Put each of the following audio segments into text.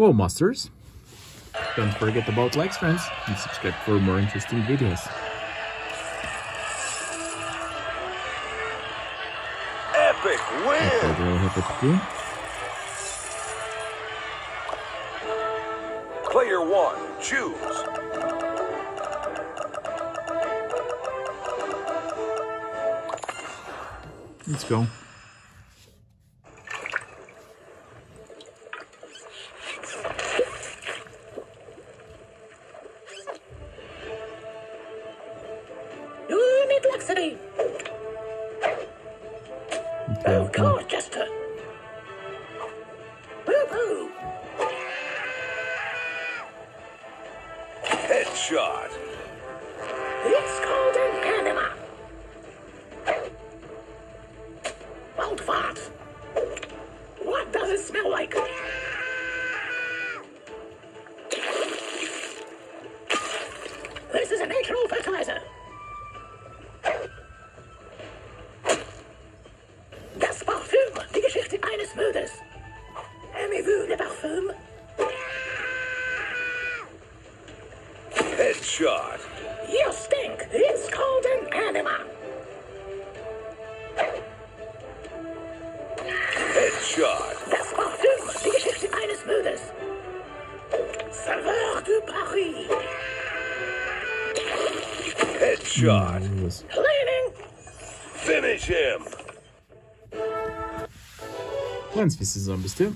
Bowmasters. Don't forget about likes, friends, and subscribe for more interesting videos. Epic win! Player one, choose. Let's go. You. Okay, Oh, okay. God, Jester. Boo boo. Headshot. It's called an anima. Old fart. What does it smell like? This is a natural fertilizer. Headshot. You stink. It's called an anima. Headshot. Das Parfüm, die Geschichte eines Mörders. Saveur de Paris. Headshot. Mm, it was- Cleaning. Finish him. Plants vs. Zombies 2.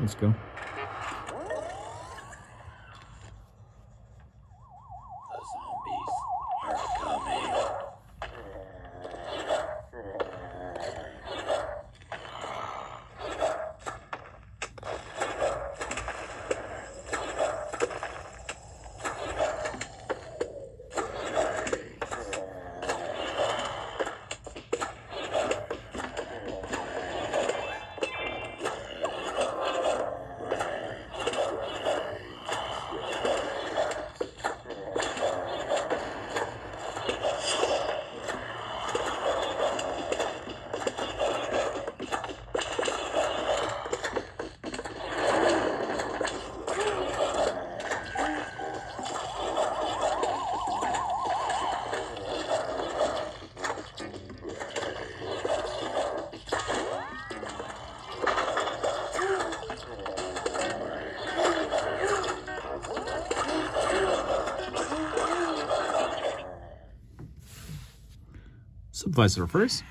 Let's go. Subway Surfers.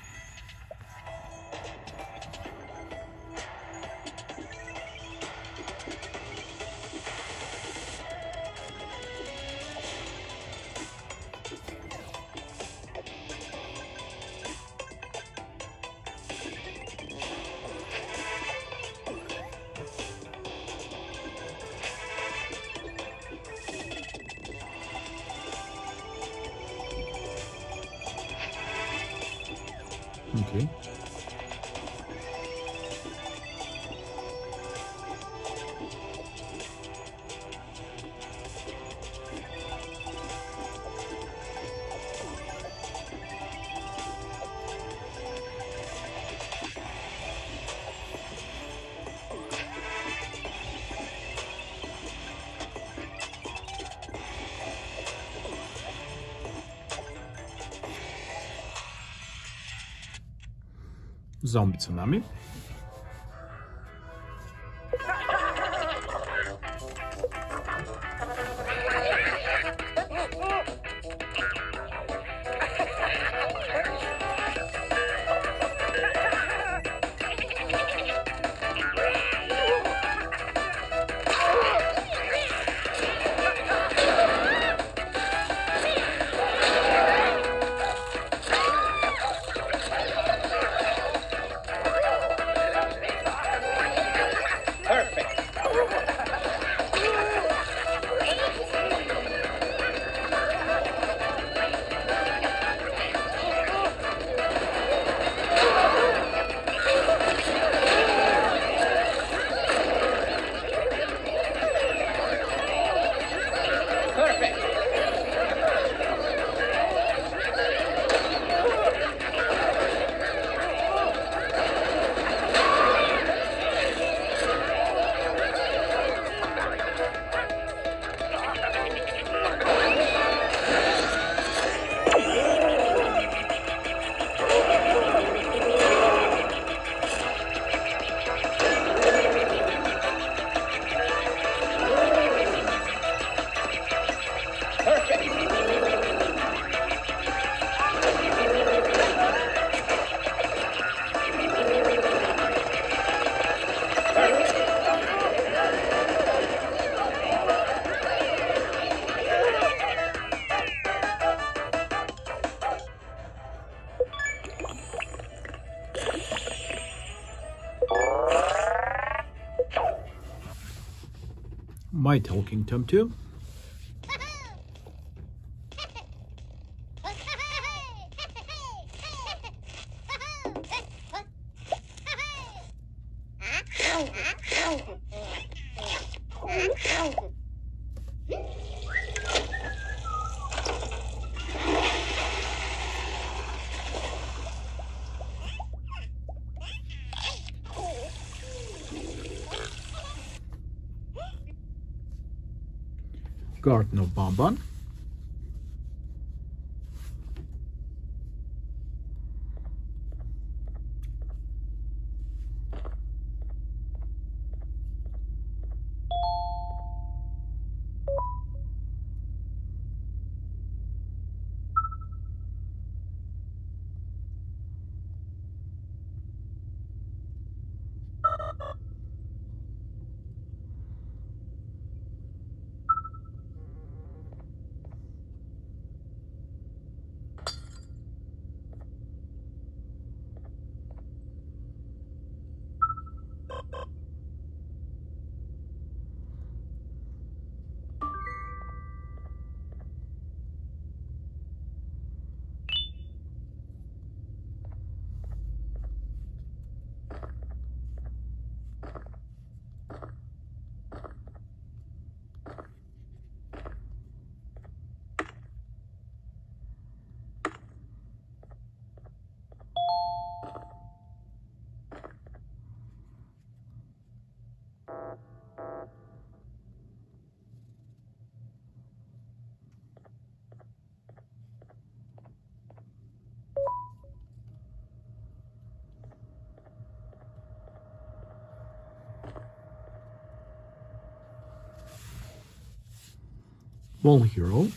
Okay. zombie co nami. My Talking Tom 2. Garten of Banban. Wall Hero.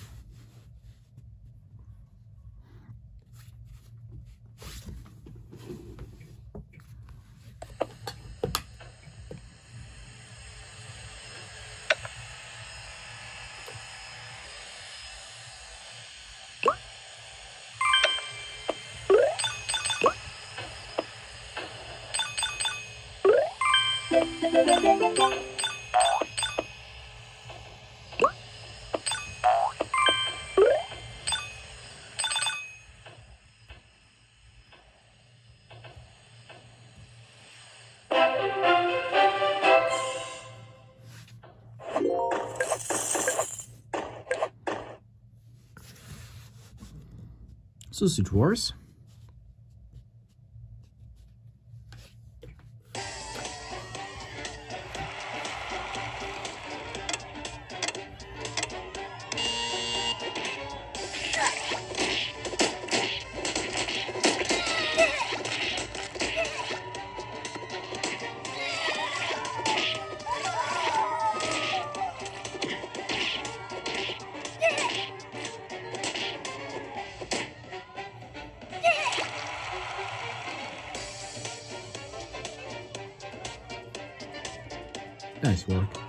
Sausage Wars. Nice work.